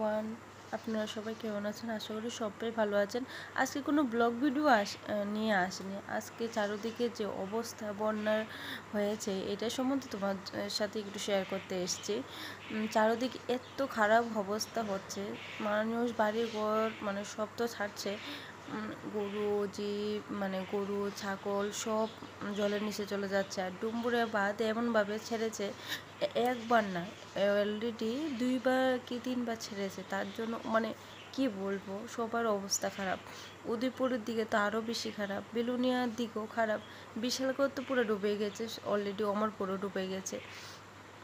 Everyone আপনারা সবাই কেমন আছেন? আশা করি সবাই ভালো আছেন। আজকে কোনো ব্লগ ভিডিও আস নিয়ে আসেনি। আজকে চারোদিকে যে অবস্থা বন্যার হয়েছে, এটা সম্বন্ধে তোমার সাথে একটু শেয়ার করতে এসছি। চারোদিকে এত খারাপ অবস্থা হচ্ছে। মানুষ বাড়ির ঘর মানে সব তো ছাড়ছে। গরু, জীব মানে গরু, ছাগল সব জলের নিচে চলে যাচ্ছে। আর ডুম্বুরে বাদ এমনভাবে ছেড়েছে একবার না অলরেডি দুইবার কি তিনবার ছেড়েছে। তার জন্য মানে কি বলব, সবার অবস্থা খারাপ। উদয়পুরের দিকে তো আরও বেশি খারাপ, বেলুনিয়ার দিকেও খারাপ। বিশালগড় তো পুরো ডুবে গেছে অলরেডি অমরপুরও ডুবে গেছে।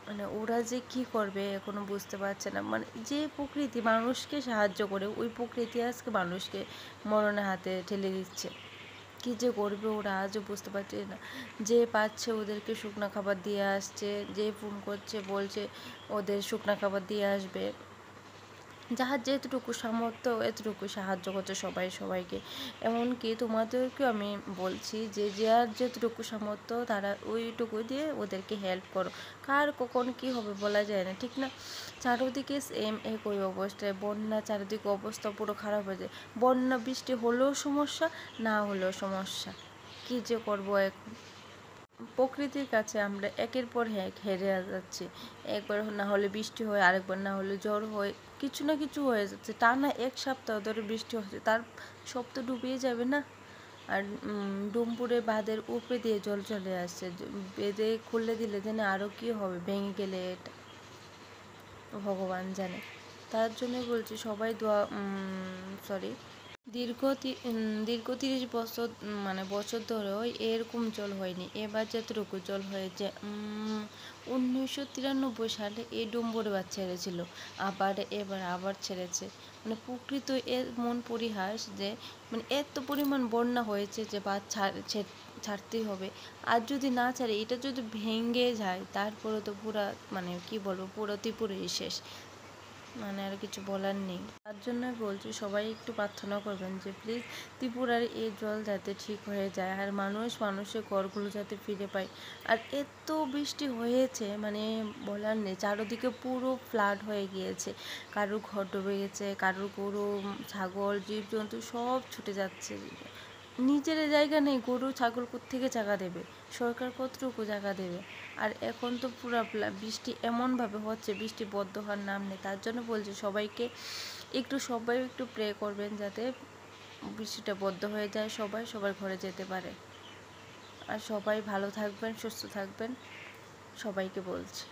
মানে ওরা যে কি করবে এখনও বুঝতে পারছে না। মানে যে প্রকৃতি মানুষকে সাহায্য করে, ওই প্রকৃতি আজকে মানুষকে মরণের হাতে ঠেলে দিচ্ছে। কি যে করবে ওরা আজও বুঝতে পারছে না। যে পাচ্ছে ওদেরকে শুকনা খাবার দিয়ে আসছে, যে ফোন করছে, বলছে ওদের শুকনা খাবার দিয়ে আসবে। যাহার যেতটুকু সামর্থ্য, এতটুকু সাহায্য করছে সবাই সবাইকে। এমনকি তোমাদেরকেও আমি বলছি যে যার যেতটুকু সামর্থ্য, তারা ওইটুকু দিয়ে ওদেরকে হেল্প করো। কার কখন কি হবে বলা যায় না, ঠিক না? চারোদিকে সেম একই অবস্থায়, বন্যা চারিদিকে অবস্থা পুরো খারাপ হয়ে যায়। বন্যা, বৃষ্টি হলেও সমস্যা, না হলেও সমস্যা। কী যে করব এখন? প্রকৃতির কাছে আমরা একের পর এক হেরে যাচ্ছি। একবার না হলে বৃষ্টি হয়, আরেকবার না হলে জ্বর হয়, কিছু না কিছু হয়ে যাচ্ছে। টানা এক সপ্তাহ ধরে বৃষ্টি হচ্ছে। তার সব তো ডুবিয়ে যাবে না? আর ডুমপুরে বাঁধের উপরে দিয়ে জল চলে আসছে। বেঁধে খুলে দিলে যেন আরও কী হবে? ভেঙে গেলে এটা। ভগবান জানে। তার জন্য বলছি সবাই দোয়া সরি দীর্ঘ দীর্ঘ তিরিশ বছর মানে বছর ধরেও এরকম জল হয়নি। এবার যতটুকু জল হয়েছে উনিশশো তিরানব্বই সালে এই ডুম্বুরবার ছেড়েছিল। আবার এবার আবার ছেড়েছে। মানে প্রকৃত এর মন পরিহাস যে মানে এত পরিমাণ বন্যা হয়েছে যে বাদ ছাড়তেই হবে। আর যদি না ছাড়ে, এটা যদি ভেঙে যায়, তারপরে তো পুরা মানে কি বলব, পুরো ত্রিপুরেই শেষ। মানে আর কিছু বলার নেই। তার জন্য বলছি, সবাই একটু প্রার্থনা করবেন যে প্লিজ ত্রিপুরার এই জল যাতে ঠিক হয়ে যায় আর মানুষ মানুষের ঘরগুলো যাতে ফিরে পায়। আর এত বৃষ্টি হয়েছে মানে বলার নেই, চারোদিকে পুরো ফ্লাড হয়ে গিয়েছে। কারোর ঘর ডুবে গেছে, কারোর গরু, ছাগল, জীবজন্তু সব ছুটে যাচ্ছে। নিজের জায়গা নেই, গরু, ছাগল থেকে জায়গা দেবে? সরকার কতটুকু জায়গা দেবে? আর এখন তো পুরো বৃষ্টি এমনভাবে হচ্ছে, বৃষ্টি বদ্ধ হওয়ার নাম নেই। তার জন্য বলছি, সবাইকে একটু, সবাই একটু প্রে করবেন যাতে বৃষ্টিটা বদ্ধ হয়ে যায়, সবাই সবার ঘরে যেতে পারে। আর সবাই ভালো থাকবেন, সুস্থ থাকবেন, সবাইকে বলছি।